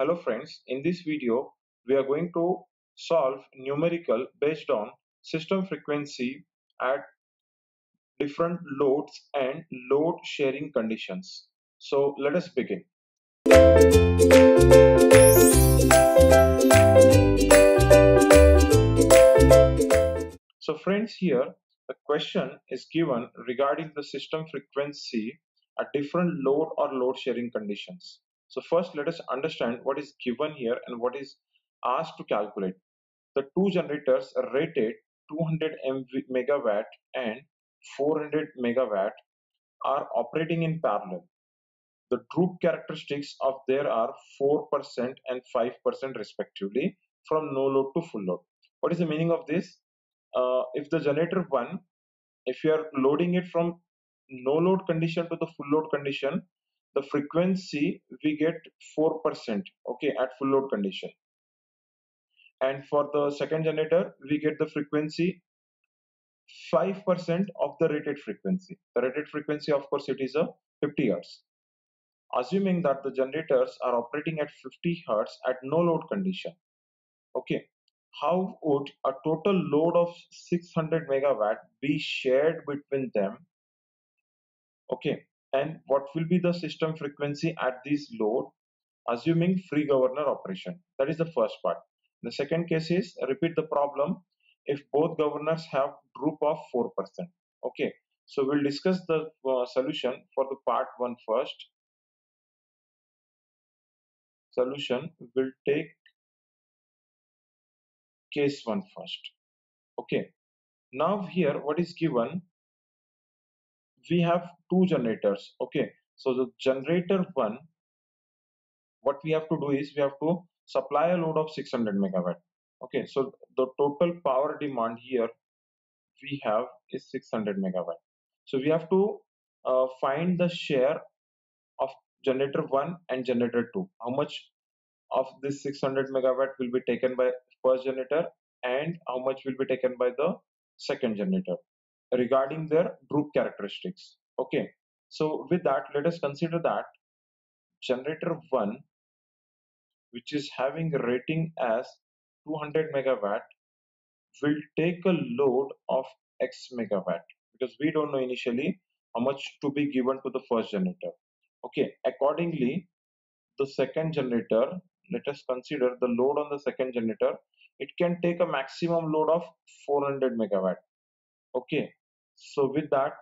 Hello friends, in this video we are going to solve numerical based on system frequency at different loads and load sharing conditions. So let us begin. So friends here the question is given regarding the system frequency at different load or load sharing conditions. So first let us understand what is given here and what is asked to calculate. The two generators are rated 200 MV megawatt and 400 megawatt are operating in parallel. The droop characteristics of there are 4% and 5% respectively from no load to full load. What is the meaning of this? Uh, if the generator 1, if you are loading it from no load condition to the full load condition, the frequency we get 4% okay at full load condition. And for the second generator we get the frequency 5% of the rated frequency. The rated frequency of course it is a 50 hertz. Assuming that the generators are operating at 50 hertz at no load condition okay how would a total load of 600 megawatt be shared between them? Okay and what will be the system frequency at this load? Assuming free governor operation. That is the first part. The second case is repeat the problem. If both governors have droop of 4% okay. So we'll discuss the uh, solution for the part one first. Solution will take case one first. Okay. Now here what is given we have two generators okay? So the generator one what we have to do is we have to supply a load of 600 megawatt okay? So the total power demand here we have is 600 megawatt. So we have to uh, find the share of generator 1 and generator 2 how much of this 600 megawatt will be taken by first generator and how much will be taken by the second generator regarding their droop characteristics. Okay. So with that let us consider that generator 1 which is having a rating as 200 megawatt will take a load of x megawatt because we don't know initially how much to be given to the first generator. Okay. Accordingly the second generator let us consider the load on the second generator it can take a maximum load of 400 megawatt. Okay so with that,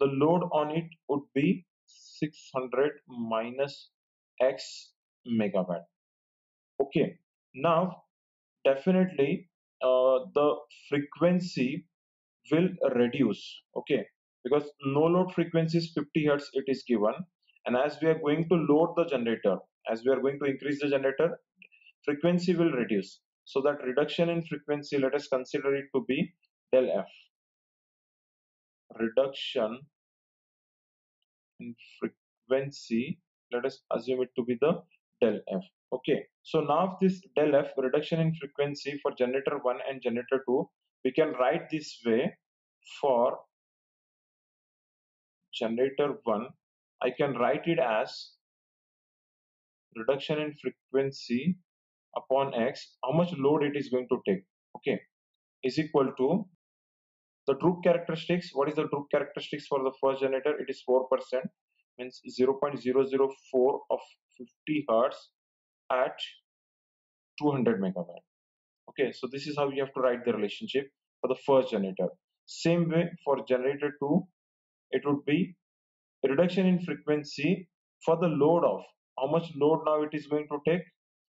the load on it would be 600 minus X megawatt. Okay, now definitely uh, the frequency will reduce. Okay, because no load frequency is 50 hertz it is given. And as we are going to load the generator as we are going to increase the generator frequency will reduce. So that reduction in frequency let us consider it to be del f reduction in frequency let us assume it to be the del f. Okay. So now this del f reduction in frequency for generator 1 and generator 2 we can write this way for generator 1 i can write it as reduction in frequency upon x how much load it is going to take. Okay. Is equal to the droop characteristics, what is the droop characteristics for the first generator? It is 4%, means 0.004 of 50 hertz at 200 megawatt. Okay, so this is how you have to write the relationship for the first generator. Same way for generator 2, it would be reduction in frequency for the load of how much load now it is going to take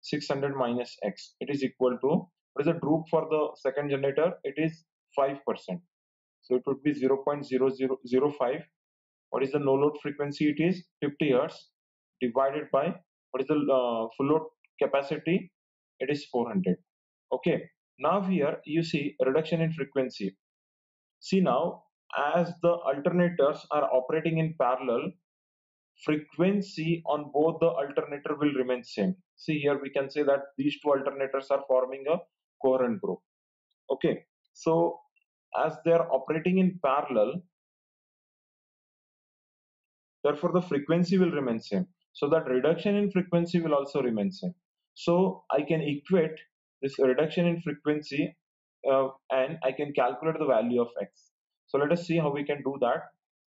600 minus x it is equal to what is the droop for the second generator it is 5 percent so it would be 0.0005. What is the no load frequency? It is 50 hertz divided by what is the uh, full load capacity? It is 400. Okay. Now here you see reduction in frequency. See now as the alternators are operating in parallel, frequency on both the alternator will remain same. See here we can say that these two alternators are forming a coherent group. Okay. So as they are operating in parallel therefore the frequency will remain same so that reduction in frequency will also remain same So I can equate this reduction in frequency uh, and I can calculate the value of x. So let us see how we can do that.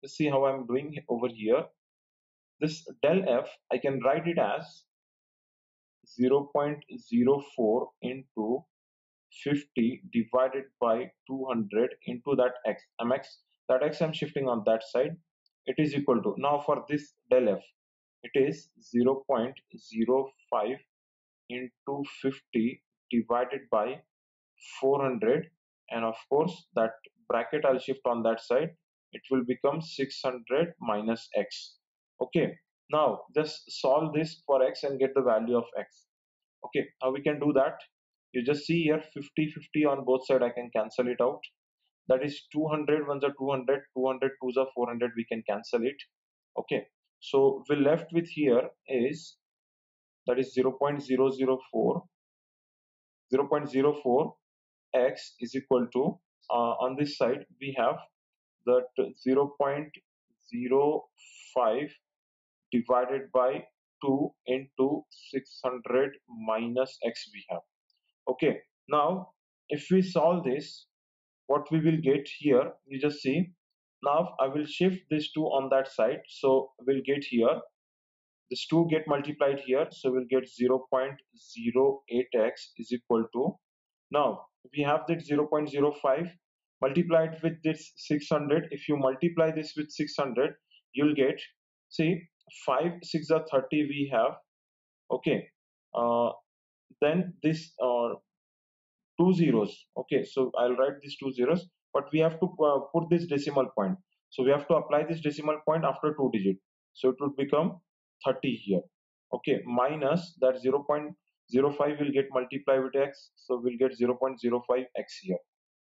Let's see how I'm doing over here. This del f, I can write it as 0.04 into 50 divided by 200 into that x. mx that x I'm shifting on that side. It is equal to, now for this del f, it is 0.05 into 50 divided by 400 and of course that bracket I'll shift on that side it will become 600 minus x okay now just solve this for x and get the value of x okay now we can do that you just see here 50 50 on both side I can cancel it out. That is 200 ones are 200 200 twos are 400 we can cancel it. Okay. So we left with here is that is 0 0.004 0.04 x is equal to uh, on this side we have that 0.05 divided by 2 into 600 minus x we have okay now if we solve this what we will get here you just see. Now I will shift this 2 on that side so we'll get here. This 2 get multiplied here so we'll get 0.08x is equal to. Now we have that 0.05 multiplied with this 600 if you multiply this with 600 you'll get see 5 6 are 30 we have. Okay uh, then this uh, two zeros. Okay so I'll write these two zeros but we have to uh, put this decimal point. So we have to apply this decimal point after two digit. So it would become 30 here. Okay minus that 0.05 will get multiplied with x so we'll get 0.05 x here.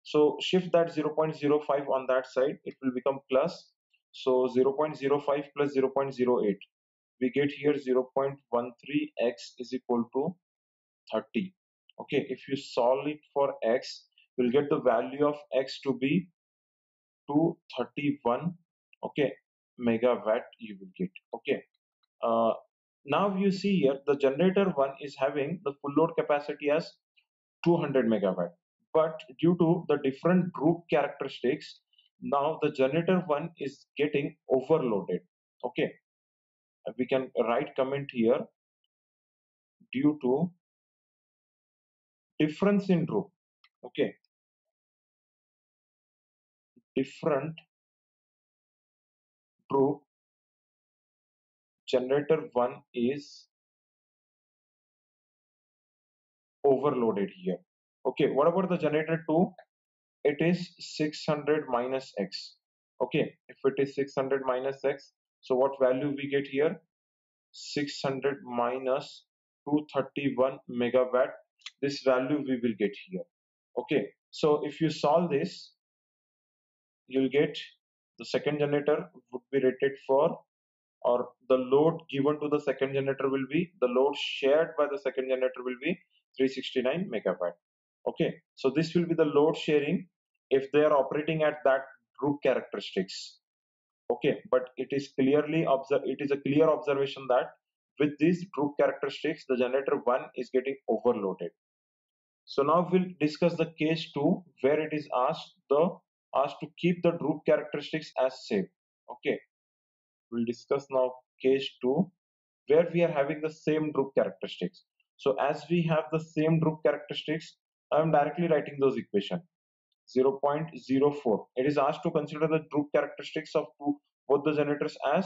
So shift that 0.05 on that side it will become plus. So 0.05 plus 0.08 we get here 0.13 x is equal to 30 okay if you solve it for x you'll get the value of x to be 231 okay megawatt you will get okay. Uh, now you see here the generator one is having the full load capacity as 200 megawatt. But due to the different droop characteristics now the generator one is getting overloaded okay. We can write comment here due to difference in droop okay? Different droop generator 1 is overloaded here okay? What about the generator 2 it is 600 minus x okay? If it is 600 minus x so what value we get here? 600 minus 231 megawatt this value we will get here. Okay. So if you solve this you'll get the second generator would be rated for or the load given to the second generator will be the load shared by the second generator will be 369 megawatt. Okay. So this will be the load sharing if they are operating at that droop characteristics. Okay. But it is clearly observe it is a clear observation that with these droop characteristics the generator 1 is getting overloaded so now we'll discuss the case 2 where it is asked the asked to keep the droop characteristics as same. Okay. We'll discuss now case 2 where we are having the same droop characteristics. So as we have the same droop characteristics i am directly writing those equation. 0.04 it is asked to consider the droop characteristics of two, both the generators as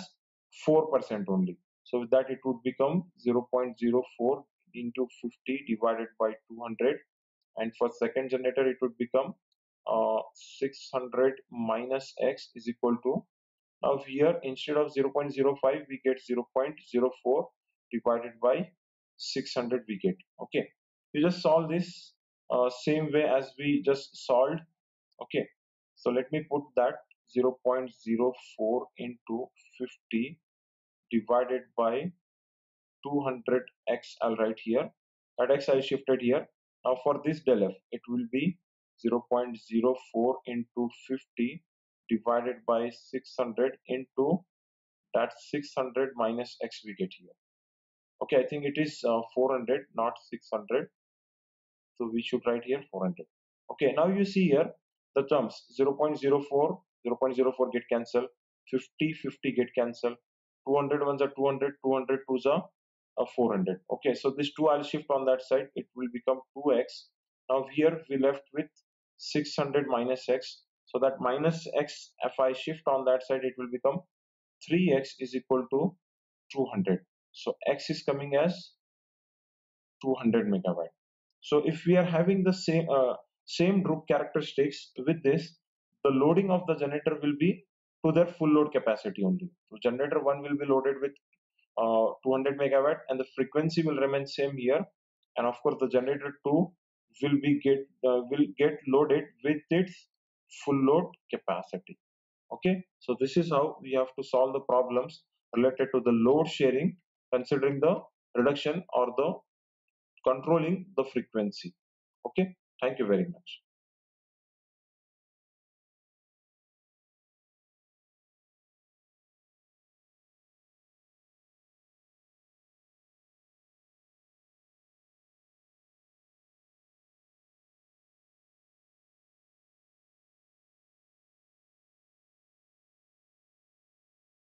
4% only. So with that it would become 0.04 into 50 divided by 200 and for second generator it would become uh, 600 minus x is equal to now here instead of 0.05 we get 0.04 divided by 600 we get. Okay. You just solve this uh, same way as we just solved. Okay. So let me put that 0.04 into 50 divided by 200x I'll write here. That x I shifted here. Now for this del f it will be 0.04 into 50 divided by 600 into that 600 minus x we get here. Okay i think it is uh, 400 not 600 so we should write here 400 okay now you see here the terms 0 0.04 0 0.04 get cancelled 50 50 get cancelled 200 ones are 200 200 twos are uh, 400 okay so this 2 i'll shift on that side it will become 2x now here we left with 600 minus x. So that minus x if i shift on that side it will become 3x is equal to 200 so x is coming as 200 megabyte. So if we are having the same uh, same droop characteristics with this the loading of the generator will be to their full load capacity only. So generator 1 will be loaded with uh, 200 megawatt and the frequency will remain same here. And of course the generator 2 will be get uh, will get loaded with its full load capacity. Okay? So this is how we have to solve the problems related to the load sharing considering the reduction or the controlling the frequency. Okay? Thank you very much